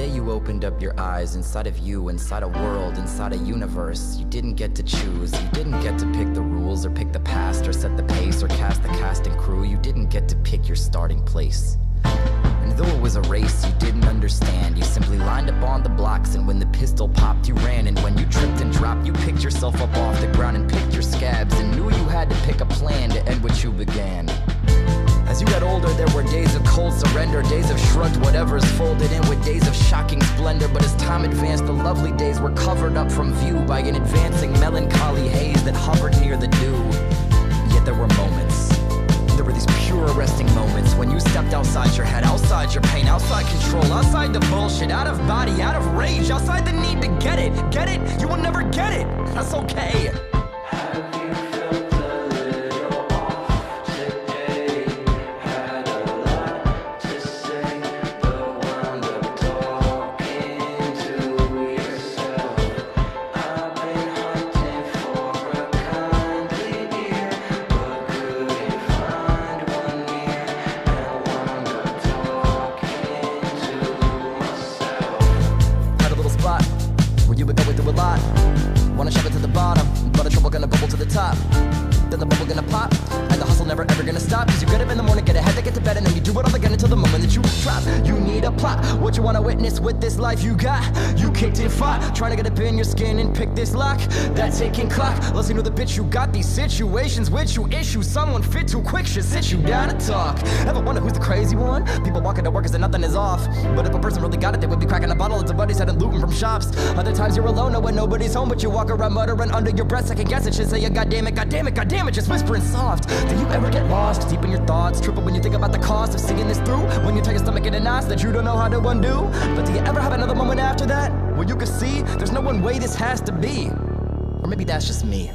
day you opened up your eyes inside of you, inside a world, inside a universe. You didn't get to choose, you didn't get to pick the rules or pick the past or set the pace or cast the cast and crew. You didn't get to pick your starting place. And though it was a race you didn't understand, you simply lined up on the blocks. And when the pistol popped, you ran. And when you tripped and dropped, you picked yourself up off the ground and picked your scabs. And knew you had to pick a plan to end what you began. As you got older, there were days of cold surrender, days of shrugged whatever's folded in with days of shocking splendor. But as time advanced, the lovely days were covered up from view by an advancing melancholy haze that hovered near the dew. Yet there were moments. There were these pure arresting moments when you stepped outside your head, outside your pain, outside control, outside the bullshit, out of body, out of rage, outside the need to get it. Get it? You will never get it. That's okay. You a plot. What you wanna witness with this life you got? You kicked and fought, trying to get up in your skin and pick this lock. That ticking clock, see know the bitch you got these situations with you issue. Someone fit too quick should sit you down to talk. Ever wonder who's the crazy one? People walking to work as if nothing is off. But if a person really got it, they would be cracking a bottle. It's a buddy's head and looting from shops. Other times you're alone, knowing nobody's home, but you walk around muttering under your breath, second guess it. Should say, God damn it, God damn it, God damn it, just whispering soft. Do you ever get lost deep in your thoughts? Triple when you think about the cost of seeing this through? When you take your stomach in a knots that you don't know how to undo? But do you ever have another moment after that? Where you can see there's no one way this has to be? Or maybe that's just me.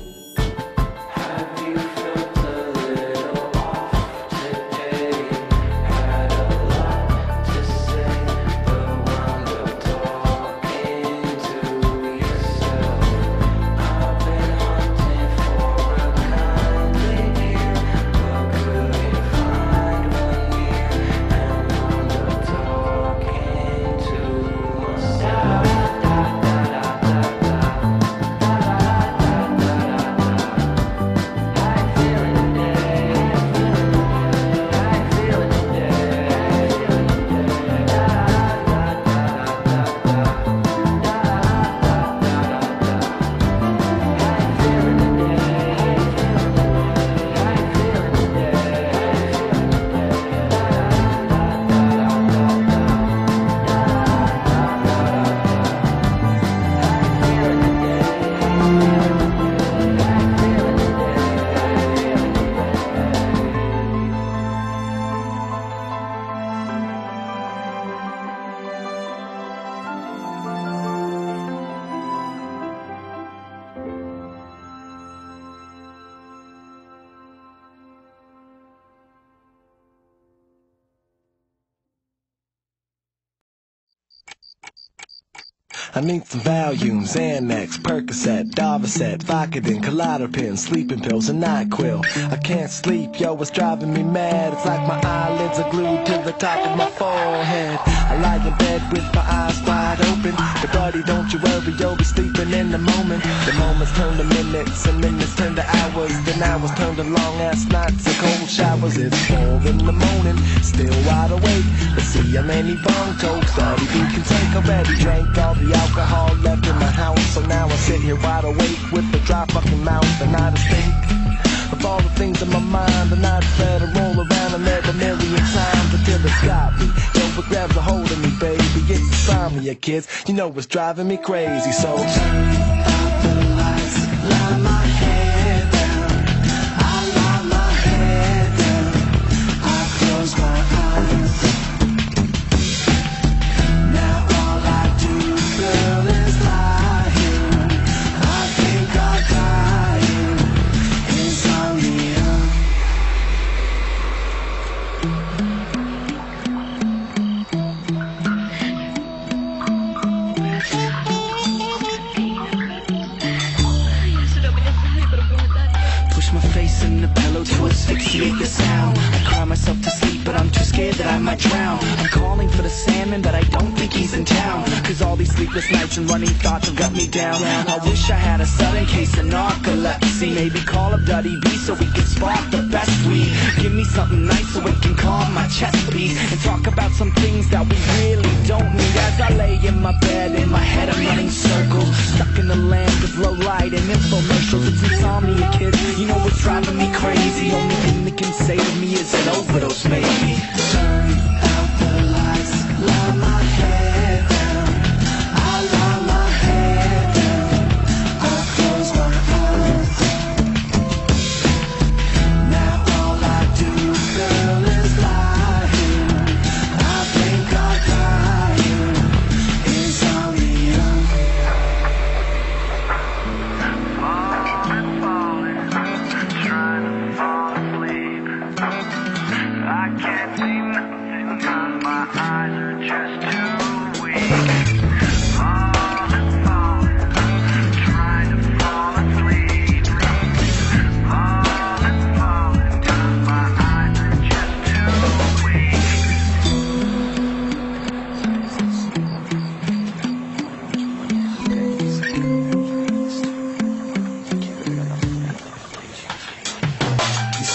I need some Valium, Xanax, Percocet, Darvocet, Vicodin, Klonopin, sleeping pills, and NyQuil. I can't sleep, yo, it's driving me mad. It's like my eyelids are glued to the top of my forehead. I lie in bed with my eyes wide open. But buddy, don't you worry, you'll be sleeping in the moment. The moments turn to minutes, and minutes turn to hours. Then hours turn to long ass nights and cold showers. It's four in the morning, still wide awake. Let's see how many bong tokes that we can take. Already drank all the alcohol left in my house. So now I sit here wide awake with a dry fucking mouth and I just think of all the things in my mind. The nights that I roll around and let a million times until it's got me. Yo, it grabs a hold of me, baby. It's insomnia, kids. You know it's driving me crazy. So turn out the lights, lie my head I might drown. I'm calling for the sandman, but I don't think he's in town. Cause all these sleepless nights and running thoughts have got me down. I wish I had a sudden case of narcolepsy. Maybe call up Duddy B so we can spark the best weed. Give me something nice so it can calm my chest, please. And talk about some things that we really don't need. As I lay in my bed, in my head I'm running circles. Stuck in the land of low light and infomercials. It's insomnia, kids. You know what's driving me crazy? Only thing that can save me is an overdose, maybe. My head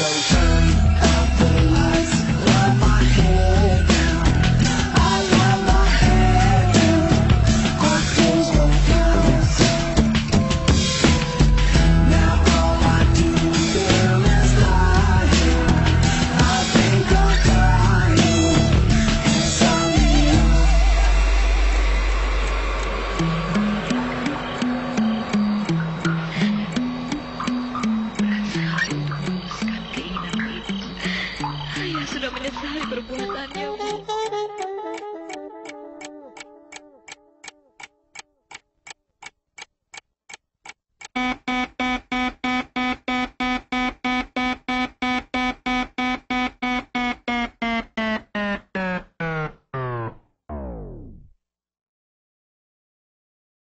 So